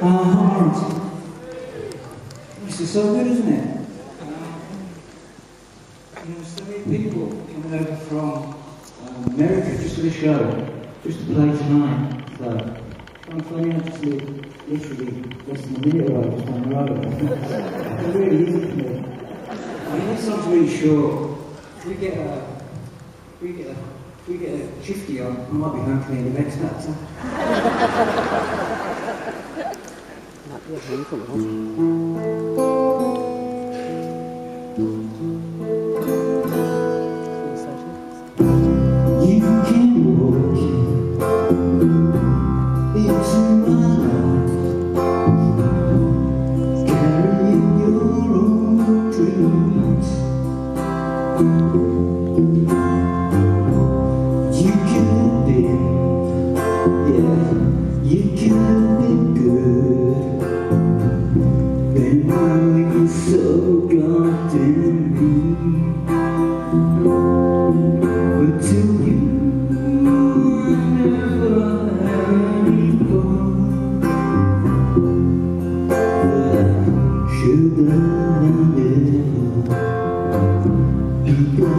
Heart. This is so good, isn't it? You know, so many people coming over from um, America just for the show, just to play tonight. So, I'm funny enough to literally less than a minute away just down the road. it's really easy for me. I mean, this song's really short. If we get a, we get a, we get a shifty on, I might be home cleaning the next matter. 那变成一种东西。 You can walk into my life, carrying your own dreams. You could have been, yeah, you could have ai sợ cả tim Until you never anymore That you never Goodbye